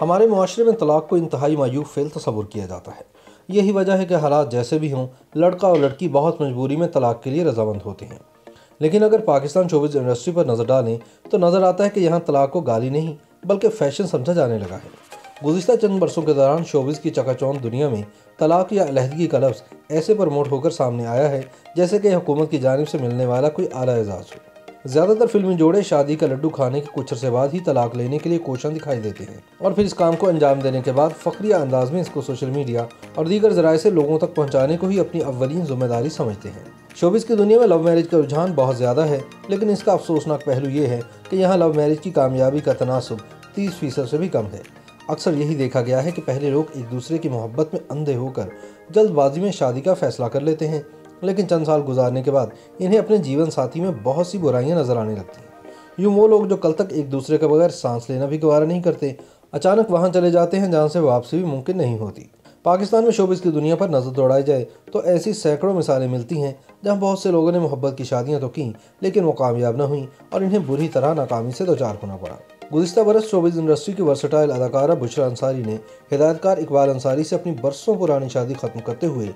हमारे माशरे में तलाक को इंतहाई मायूब फेल तस्वुर किया जाता है। यही वजह है कि हालात जैसे भी हों, लड़का और लड़की बहुत मजबूरी में तलाक के लिए रजामंद होते हैं। लेकिन अगर पाकिस्तान शोबिज इंडस्ट्री पर नज़र डालें तो नज़र आता है कि यहाँ तलाक को गाली नहीं, बल्कि फ़ैशन समझा जाने लगा है। गुजशत चंद बरसों के दौरान शोबिज़ की चकाचौंध दुनिया में तलाक या अलहदगी का लफ्ज़ ऐसे प्रमोट होकर सामने आया है, जैसे कि हुकूमत की जानब से मिलने वाला कोई आला एजाज़ हो। ज़्यादातर फिल्मी जोड़े शादी का लड्डू खाने के कुछ अरसे बाद ही तलाक लेने के लिए कोशिश दिखाई देते हैं। और फिर इस काम को अंजाम देने के बाद फखरिया अंदाज में इसको सोशल मीडिया और दीगर जराये से लोगों तक पहुँचाने को ही अपनी अवलिन ज़िम्मेदारी समझते हैं। शोबिस की दुनिया में लव मैरिज का रुझान बहुत ज़्यादा है, लेकिन इसका अफसोसनाक पहलू ये है कि यहाँ लव मैरिज की कामयाबी का तनासब तीस फ़ीसद से भी कम है। अक्सर यही देखा गया है कि पहले लोग एक दूसरे की मोहब्बत में अंधे होकर जल्दबाजी में शादी का फैसला कर लेते हैं लेकिन चंद साल गुजारने के बाद इन्हें अपने जीवन साथी में बहुत सी बुराइयाँ नज़र आने लगती हैं। यूँ वो लोग जो कल तक एक दूसरे के बगैर सांस लेना भी गवारा नहीं करते, अचानक वहाँ चले जाते हैं जहाँ से वापसी भी मुमकिन नहीं होती। पाकिस्तान में शोबिस की दुनिया पर नज़र दौड़ाई जाए तो ऐसी सैकड़ों मिसालें मिलती हैं जहाँ बहुत से लोगों ने मोहब्बत की शादियाँ तो की, लेकिन वो कामयाब न हुई और इन्हें बुरी तरह नाकामी से दो चार होना पड़ा गुजशत बरस शोबिज इंडस्ट्री की वर्सटाइल अदाकारा बुशरा अंसारी ने हिदायतकार इकबाल अंसारी से अपनी बरसों पुरानी शादी खत्म करते हुए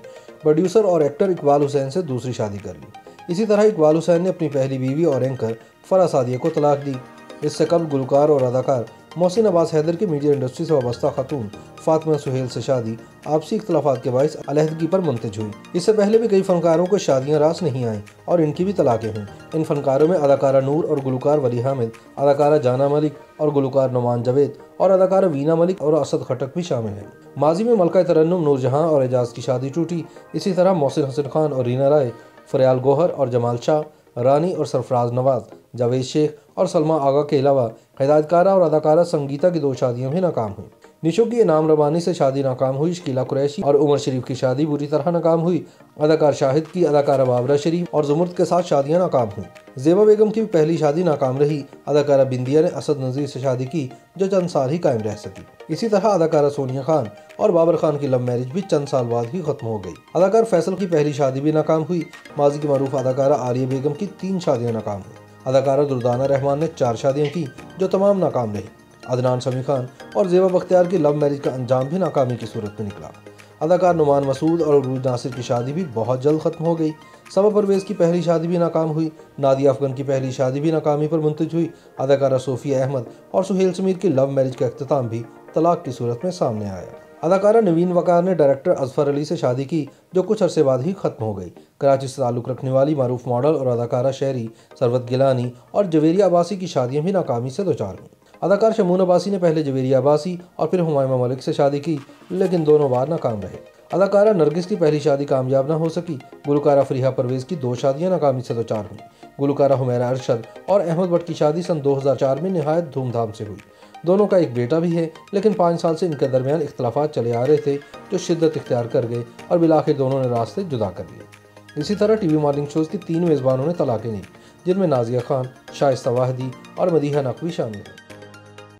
प्रोड्यूसर और एक्टर इकबाल हुसैन से दूसरी शादी कर ली। इसी तरह इकबाल हुसैन ने अपनी पहली बीवी और एंकर फरा सादिया को तलाक दी। इससे कब गुलकार और अदाकार मोहसिन अब्बास हैदर की मीडिया इंडस्ट्री से वाबस्ता खातून, फातमा सुहेल से शादी, आपसी इख्तलाफात के बायस अलहदगी पर मुंतज हुई। इससे पहले भी कई फनकारों को शादियाँ रास नहीं आईं और इनकी भी तलाक़ें हुई। इन फनकारों में अदाकारा नूर और गुलकार वली हामिद, अदाकारा जाना मलिक और गुलकार नुमान जवेद और अदाकारा वीना मलिक और असद खटक भी शामिल हैं। माजी में मलका तरन्नुम, नूरजहाँ और एजाज की शादी टूटी। इसी तरह मोहसिन हसन खान और रीना राय, फरयाल गोहर और जमाल शाह, रानी और सरफराज नवाज़ जावेद शेख और सलमा आगा के अलावा हिदायतकारा और अदाकारा संगीता की दो शादियाँ भी नाकाम हुई। निशो की इनाम रबानी से शादी नाकाम हुई, शकीला कुरैशी और उमर शरीफ की शादी बुरी तरह नाकाम हुई। अदाकार शाहिद की, अदाकारा बाबरा शरीफ और जुमर्द के साथ शादियाँ नाकाम हुई। जेबा बेगम की पहली शादी नाकाम रही। अदाकारा बिंदिया ने असद नज़ीर से शादी की, जो चंद साल ही कायम रह सकी। इसी तरह अदाकारा सोनिया खान और बाबर खान की लव मैरिज भी चंद साल बाद ही खत्म हो गई। अदाकार फैसल की पहली शादी भी नाकाम हुई। माजी की मरूफ अदाकारा आर्य बेगम की तीन शादियाँ नाकाम हुई। अदाकारा दुर्दाना रहमान ने चार शादियाँ की, जो तमाम नाकाम रही। अदनान शमी खान और जेबा बख्तियार की लव मैरिज का अंजाम भी नाकामी की सूरत में निकला। अदाकार नुमान मसूद और अरूज नासिर की शादी भी बहुत जल्द ख़त्म हो गई। सबा परवेज़ की पहली शादी भी नाकाम हुई। नादिया अफगन की पहली शादी भी नाकामी पर मुंतज हुई। अदाकारा सोफिया अहमद और सुहेल समीर की लव मैरिज का अख्ताम भी तलाक की सूरत में सामने आया। अदाकारा नवीन वकार ने डायरेक्टर अजफर अली से शादी की, जो कुछ अरसे बाद ही खत्म हो गई। कराची से ताल्लुक़ रखने वाली मरूफ मॉडल और अदाकारा शहरी सरवत गिलानी और जवेरिया अब्बासी की शादियाँ भी नाकामी से दो चार हुई। अदाकार शमून अब्बासी ने पहले जवेरिया अब्बासी और फिर हुमायूं मलिक से शादी की, लेकिन दोनों बार नाकाम रहे। अदाकारा नरगिस की पहली शादी कामयाब न हो सकी, गुलकारा फरीहा परवेज़ की दो शादियाँ नाकामी से दो चार हुई। गुलकारा हुमैरा अरशद और अहमद भट्ट की शादी सन 2004 में नहायत धूमधाम से हुई। दोनों का एक बेटा भी है, लेकिन पाँच साल से इनके दरमियान इख्तलाफा चले आ रहे थे, जो शिद्दत इख्तियार कर गए और बिलाखिर दोनों ने रास्ते जुदा कर लिए इसी तरह टीवी मॉर्निंग शोज़ की तीन मेज़बानों ने तलाक़ें ली, जिनमें नाजिया खान, शाइस्ता वाहदी और मदीहा नकवी शामिल हैं।